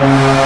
Thank